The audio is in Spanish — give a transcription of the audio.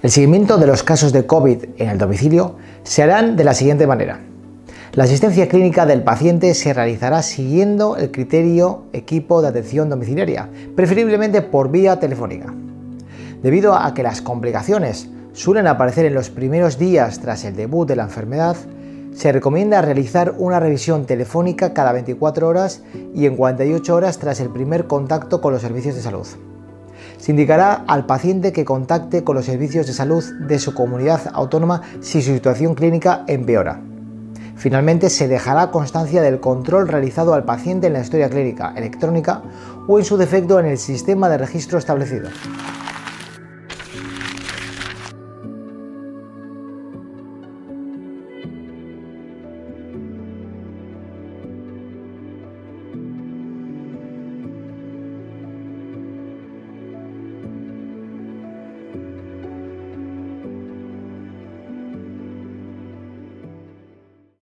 El seguimiento de los casos de COVID en el domicilio se harán de la siguiente manera. La asistencia clínica del paciente se realizará siguiendo el criterio equipo de atención domiciliaria, preferiblemente por vía telefónica. Debido a que las complicaciones suelen aparecer en los primeros días tras el debut de la enfermedad, se recomienda realizar una revisión telefónica cada 24 horas y en 48 horas tras el primer contacto con los servicios de salud. Se indicará al paciente que contacte con los servicios de salud de su comunidad autónoma si su situación clínica empeora. Finalmente, se dejará constancia del control realizado al paciente en la historia clínica electrónica o en su defecto en el sistema de registro establecido.